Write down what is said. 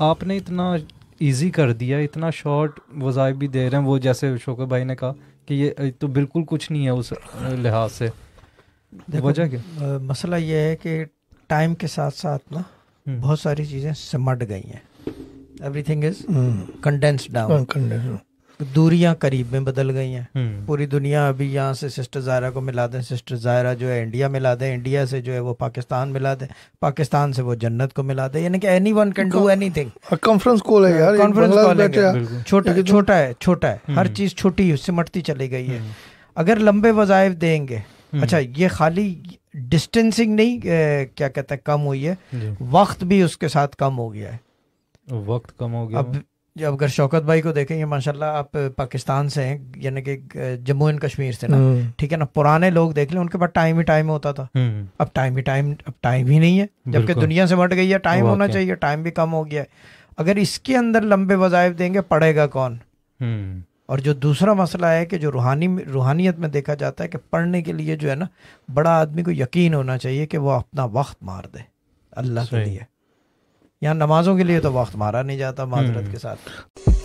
आपने इतना इजी कर दिया इतना शॉर्ट वज़ाइफ भी दे रहे हैं वो जैसे शोकर भाई ने कहा कि ये तो बिल्कुल कुछ नहीं है उस लिहाज से। वजह क्या? मसला ये है कि टाइम के साथ साथ ना हम्म। बहुत सारी चीज़ें सिमट गई हैं। एवरीथिंग इज़ कंडेंस डाउन दूरियाँ करीब में बदल गई हैं। हम्म। पूरी दुनिया अभी यहाँ से सिस्टर ज़ायरा को मिला दें सिस्टर ज़ायरा जो है इंडिया मिला दें इंडिया से जो है वो पाकिस्तान मिला दें पाकिस्तान से वो जन्नत को मिला दें यानी कि any one can do any thing conference call है यार कॉन्फ्रेंस कॉल है। छोटा छोटा है छोटा है। हर हम्म। चीज़ छोटी सिमटती चली गई है। हम्म। अगर लंबे वजायफ देंगे अच्छा ये खाली डिस्टेंसिंग नहीं क्या कहते हैं कम हुई है। वक्त भी उसके साथ कम हो गया है। वक्त कम हो गया। अब जब अगर शौकत भाई को देखेंगे माशाल्लाह आप पाकिस्तान से हैं यानी कि जम्मू एंड कश्मीर से ना। हम्म। ठीक है ना? पुराने लोग देख लें उनके पास टाइम ही टाइम होता था। हम्म। अब टाइम ही टाइम अब टाइम ही नहीं है जबकि दुनिया से बढ़ गई है टाइम होना चाहिए टाइम भी कम हो गया है। अगर इसके अंदर लंबे वजायफ देंगे पढ़ेगा कौन? हम्म। और जो दूसरा मसला है कि जो रूहानी रूहानियत में देखा जाता है कि पढ़ने के लिए जो है ना बड़ा आदमी को यकीन होना चाहिए कि वो अपना वक्त मार दे। अल्लाह के लिए। यहाँ नमाजों के लिए तो वक्त मारा नहीं जाता माजरत के साथ।